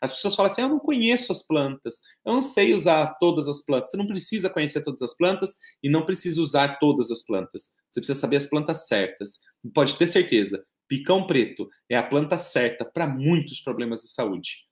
As pessoas falam assim: eu não conheço as plantas, eu não sei usar todas as plantas. Você não precisa conhecer todas as plantas e não precisa usar todas as plantas. Você precisa saber as plantas certas. Pode ter certeza, picão preto é a planta certa para muitos problemas de saúde.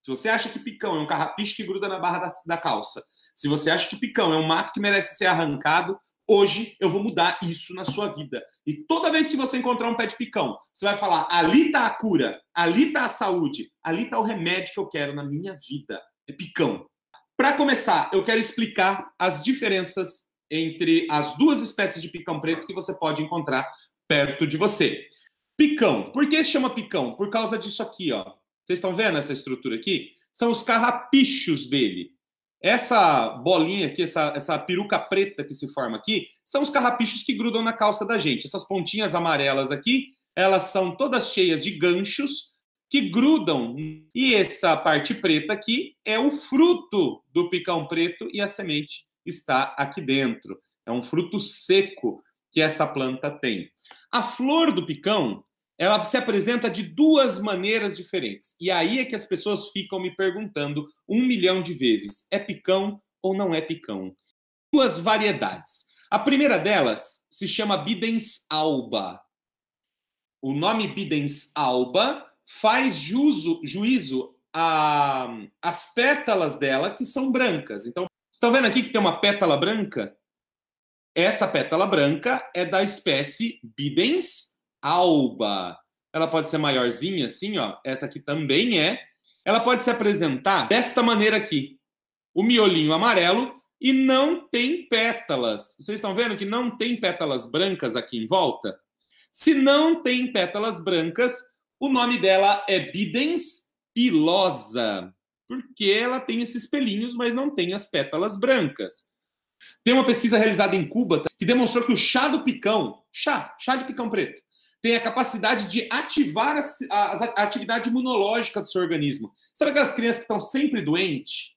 Se você acha que picão é um carrapicho que gruda na barra da, da calça, se você acha que picão é um mato que merece ser arrancado, hoje eu vou mudar isso na sua vida. E toda vez que você encontrar um pé de picão, você vai falar: ali está a cura, ali está a saúde, ali está o remédio que eu quero na minha vida. É picão. Para começar, eu quero explicar as diferenças entre as duas espécies de picão preto que você pode encontrar perto de você. Picão. Por que se chama picão? Por causa disso aqui, ó. Vocês estão vendo essa estrutura aqui? São os carrapichos dele. Essa bolinha aqui, essa, essa peruca preta que se forma aqui, são os carrapichos que grudam na calça da gente. Essas pontinhas amarelas aqui, elas são todas cheias de ganchos que grudam. E essa parte preta aqui é o fruto do picão preto e a semente está aqui dentro. É um fruto seco que essa planta tem. A flor do picão ela se apresenta de duas maneiras diferentes. E aí é que as pessoas ficam me perguntando um milhão de vezes: é picão ou não é picão? Duas variedades. A primeira delas se chama Bidens alba. O nome Bidens alba faz juízo, às pétalas dela, que são brancas. Então, estão vendo aqui que tem uma pétala branca? Essa pétala branca é da espécie Bidens alba. Ela pode ser maiorzinha, assim, ó. Essa aqui também é. Ela pode se apresentar desta maneira aqui. O miolinho amarelo e não tem pétalas. Vocês estão vendo que não tem pétalas brancas aqui em volta? Se não tem pétalas brancas, o nome dela é Bidens pilosa, porque ela tem esses pelinhos, mas não tem as pétalas brancas. Tem uma pesquisa realizada em Cuba que demonstrou que o chá do picão, chá, chá de picão preto, tem a capacidade de ativar a, a, a, atividade imunológica do seu organismo. Sabe aquelas crianças que estão sempre doentes?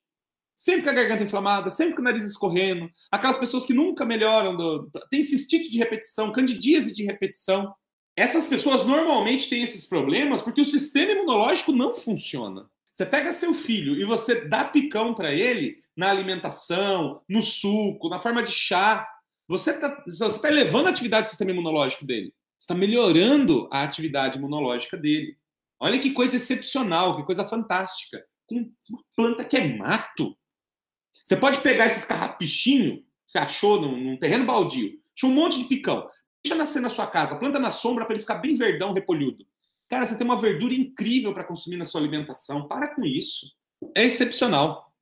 Sempre com a garganta inflamada, sempre com o nariz escorrendo, aquelas pessoas que nunca melhoram, do, tem cistite de repetição, candidíase de repetição. Essas pessoas normalmente têm esses problemas porque o sistema imunológico não funciona. Você pega seu filho e você dá picão para ele na alimentação, no suco, na forma de chá. Você está tá elevando a atividade do sistema imunológico dele está melhorando a atividade imunológica dele. Olha que coisa excepcional, que coisa fantástica. Com uma planta que é mato. Você pode pegar esses carrapichinhos, você achou num, num terreno baldio, achou um monte de picão, deixa nascer na sua casa, planta na sombra para ele ficar bem verdão, repolhudo. Cara, você tem uma verdura incrível para consumir na sua alimentação. Para com isso. É excepcional.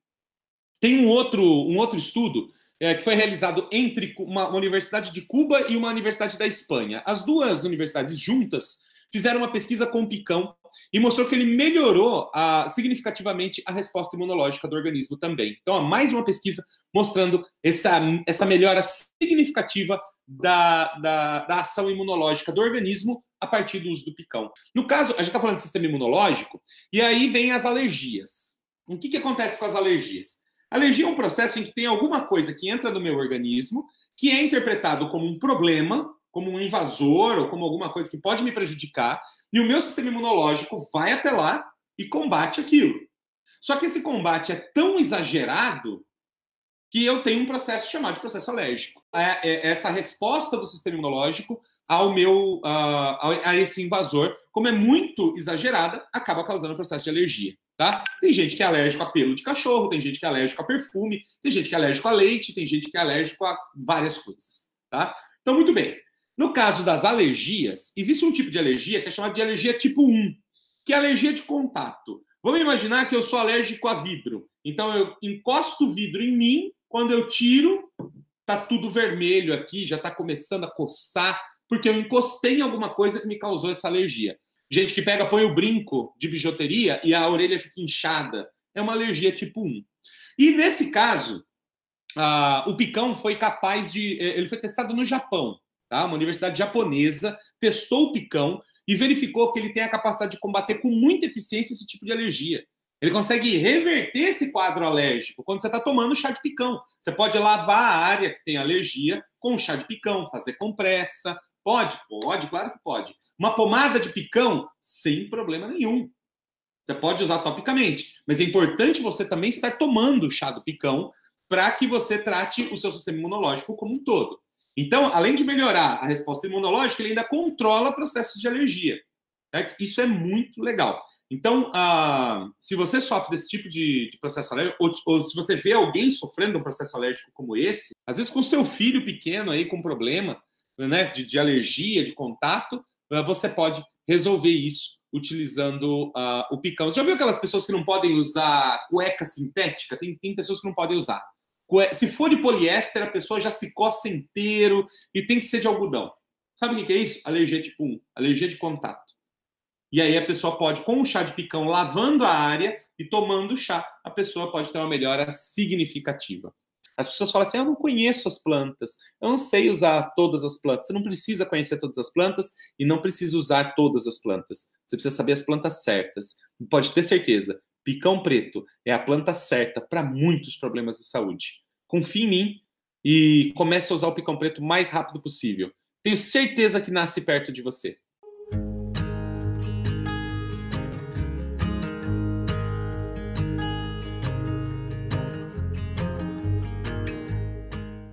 Tem um outro, um outro estudo é, que foi realizado entre uma, uma universidade de Cuba e uma universidade da Espanha. As duas universidades juntas fizeram uma pesquisa com o picão e mostrou que ele melhorou significativamente a resposta imunológica do organismo também. Então, há mais uma pesquisa mostrando essa, essa melhora significativa da, da, da ação imunológica do organismo a partir do uso do picão. No caso, a gente está falando de sistema imunológico, e aí vem as alergias. O que, que acontece com as alergias? Alergia é um processo em que tem alguma coisa que entra no meu organismo que é interpretado como um problema, como um invasor ou como alguma coisa que pode me prejudicar, e o meu sistema imunológico vai até lá e combate aquilo. Só que esse combate é tão exagerado que eu tenho um processo chamado de processo alérgico. É, é essa resposta do sistema imunológico ao meu a, a esse invasor, como é muito exagerada, acaba causando um processo de alergia. Tá? Tem gente que é alérgico a pelo de cachorro, tem gente que é alérgico a perfume, tem gente que é alérgico a leite, tem gente que é alérgico a várias coisas. Tá? Então, muito bem. No caso das alergias, existe um tipo de alergia que é chamado de alergia tipo 1, que é alergia de contato. Vamos imaginar que eu sou alérgico a vidro. Então, eu encosto o vidro em mim, quando eu tiro, tá tudo vermelho aqui, já está começando a coçar, porque eu encostei em alguma coisa que me causou essa alergia. Gente que pega, põe o brinco de bijuteria e a orelha fica inchada. É uma alergia tipo 1. E nesse caso, o picão foi capaz de. Eh, ele foi testado no Japão. Tá? Uma universidade japonesa testou o picão e verificou que ele tem a capacidade de combater com muita eficiência esse tipo de alergia. Ele consegue reverter esse quadro alérgico quando você está tomando chá de picão. Você pode lavar a área que tem alergia com chá de picão, fazer compressa, Pode? Pode, claro que pode. Uma pomada de picão? Sem problema nenhum. Você pode usar topicamente, mas é importante você também estar tomando o chá do picão para que você trate o seu sistema imunológico como um todo. Então, além de melhorar a resposta imunológica, ele ainda controla processos de alergia. Certo? Isso é muito legal. Então, ah, se você sofre desse tipo de, de processo alérgico, ou, ou, se você vê alguém sofrendo um processo alérgico como esse, às vezes com seu filho pequeno aí com problema né, de, de alergia, de contato, ah, você pode resolver isso utilizando uh, o picão. Você já viu aquelas pessoas que não podem usar cueca sintética? Tem, tem pessoas que não podem usar. Se for de poliéster, a pessoa já se coça inteiro e tem que ser de algodão. Sabe o que é isso? Alergia tipo 1, alergia de contato. E aí a pessoa pode, com o chá de picão, lavando a área e tomando o chá, a pessoa pode ter uma melhora significativa. As pessoas falam assim: eu não conheço as plantas, eu não sei usar todas as plantas. Você não precisa conhecer todas as plantas e não precisa usar todas as plantas. Você precisa saber as plantas certas. Pode ter certeza, picão preto é a planta certa para muitos problemas de saúde. Confie em mim e comece a usar o picão preto o mais rápido possível. Tenho certeza que nasce perto de você.